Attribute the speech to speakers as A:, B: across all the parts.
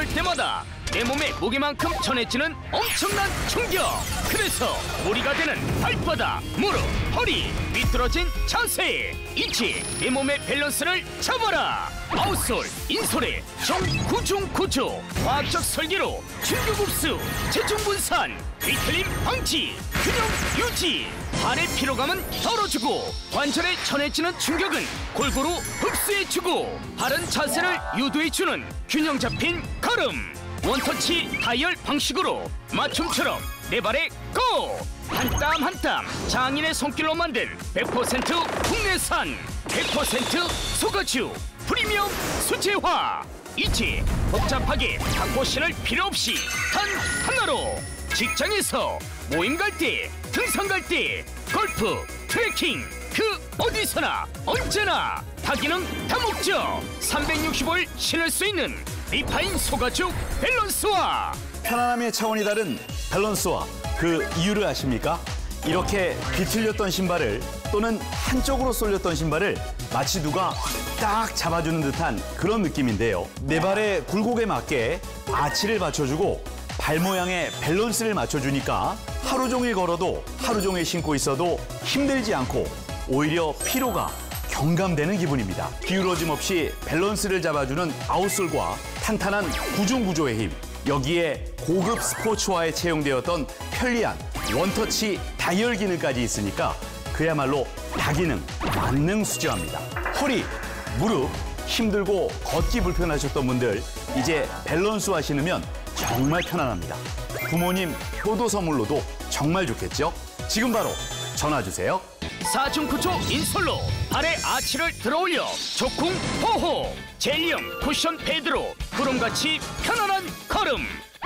A: 걸을 때마다 내 몸의 무게만큼 전해지는 엄청난 충격. 그래서 무리가 되는 발바닥 무릎 허리 미끄러진 자세. 이치 내 몸의 밸런스를 잡아라 outsole insole의 정구중 구조 과학적 설계로 충격 흡수 체중 분산 뒤틀림 방지 균형 유지. 발의 피로감은 덜어주고 관절에 전해지는 충격은 골고루 흡수해주고 바른 자세를 유도해주는 균형 잡힌 걸음. 원터치 다이얼 방식으로 맞춤처럼 내 발에 고! 한땀 한 땀 장인의 손길로 만든 100% 국내산 100% 소가주 프리미엄 수제화. 이치 복잡하게 바꿔 신을 필요 없이 단 하나로 직장에서 모임 갈 때 등산 갈 때 골프 트레킹 그 어디서나 언제나 다기능 다목적. 365일 신을 수 있는 리파인 소가죽 밸런스화.
B: 편안함의 차원이 다른 밸런스화 그 이유를 아십니까? 이렇게 비틀렸던 신발을 또는 한쪽으로 쏠렸던 신발을 마치 누가 딱 잡아주는 듯한 그런 느낌인데요. 내 발의 굴곡에 맞게 아치를 받쳐주고 발 모양의 밸런스를 맞춰주니까 하루 종일 걸어도 하루 종일 신고 있어도 힘들지 않고 오히려 피로가 경감되는 기분입니다. 기울어짐 없이 밸런스를 잡아주는 outsole과 탄탄한 구중 구조의 힘. 여기에 고급 스포츠화에 채용되었던 편리한 원터치 다이얼 기능까지 있으니까 그야말로 다기능 만능 수제화입니다. 허리, 무릎 힘들고 걷기 불편하셨던 분들 이제 밸런스화 신으면 정말 편안합니다. 부모님 효도 선물로도 정말 좋겠죠? 지금 바로 전화 주세요.
A: 사중 구조 인솔로 발의 아치를 들어올려 조쿵 호호 젤리형 쿠션 패드로 구름같이 편안한 걸음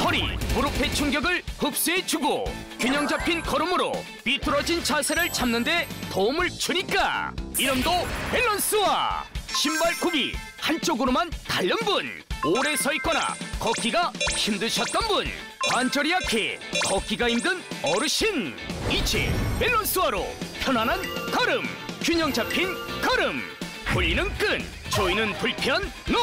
A: 허리 무릎의 충격을 흡수해주고 균형 잡힌 걸음으로 비뚤어진 자세를 잡는 데 도움을 주니까 이름도 밸런스화 신발 굽이 한쪽으로만 달린 분 오래 서 있거나 걷기가 힘드셨던 분 관절이 약해 걷기가 힘든 어르신. 이치 밸런스화로 편안한 걸음 균형 잡힌 걸음. 돌리는 끈 조이는 불편 no.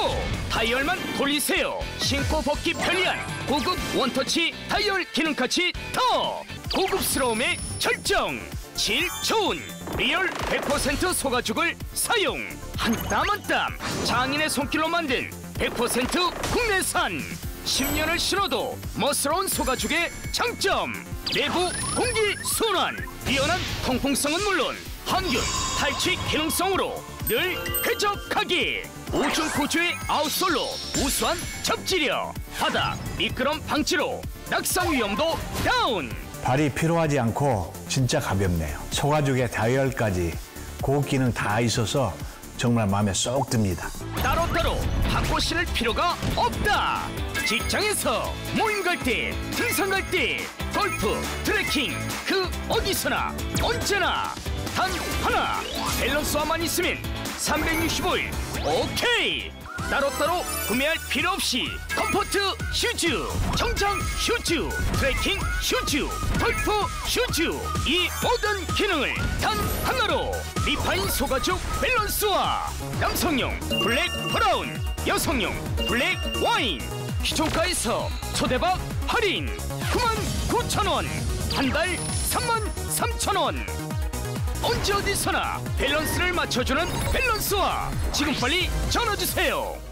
A: 다이얼만 돌리세요. 신고 벗기 편리한 고급 원터치 다이얼 기능까지 더 고급스러움의 절정 질 좋은 real 100% 소가죽을 사용. 한 땀 한 땀. 장인의 손길로 만든 100% 국내산. 10년을 신어도 멋스러운 소가죽의 장점. 내부 공기 순환. 뛰어난 통풍성은 물론 항균 탈취 기능성으로 늘 쾌적하게 오중 구조의 outsole로 우수한 접지력 바닥 미끄럼 방지로 낙상 위험도 다운
C: 발이 피로하지 않고 진짜 가볍네요. 소가죽에 다이얼까지 고급 기능 다 있어서 정말 마음에 쏙 듭니다.
A: 따로따로 바꿔 신을 필요가 없다. 직장에서 모임 갈 때, 등산 갈 때, 골프, 트레킹 그 어디서나 언제나 단 하나 밸런스화만 있으면 365일 오케이. 따로따로 구매할 필요 없이 comfort shoes, 정장 shoes, 트레킹 shoes, 골프 shoes 이 모든 기능을 단 하나로 리파인 소가죽 밸런스화 남성용 black brown, 여성용 black 와인 시초가에서 초대박 할인 99,000원 한 달 33,000원 언제 어디서나 밸런스를 맞춰주는 밸런스와 지금 빨리 전화주세요